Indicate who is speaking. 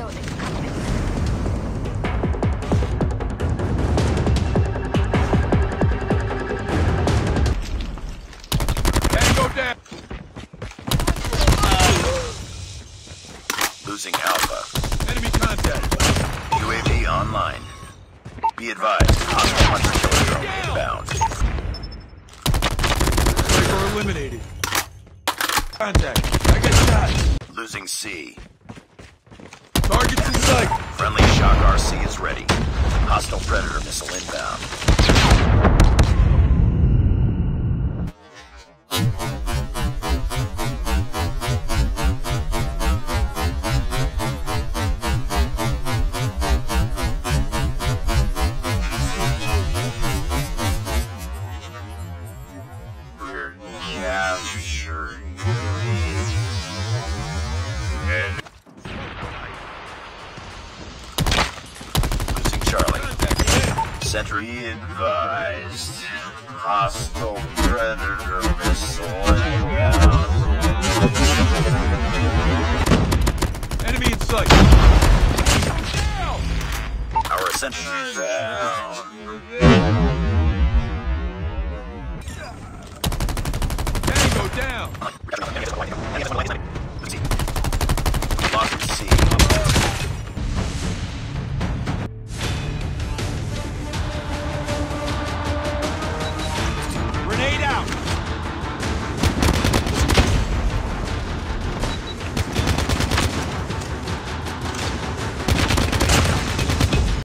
Speaker 1: Tango down.
Speaker 2: Losing Alpha.
Speaker 1: Enemy contact.
Speaker 2: UAV online. Be advised, hostile hunter killer drone inbound.
Speaker 1: Striker eliminated. Contact. I got shot.
Speaker 2: Losing C.
Speaker 1: In sight.
Speaker 2: Friendly Shock RC is ready. Hostile Predator missile inbound. Sentry advised. Hostile Predator missile inbound.
Speaker 1: Enemy in sight.
Speaker 2: Our ascension is down.
Speaker 1: Tango down.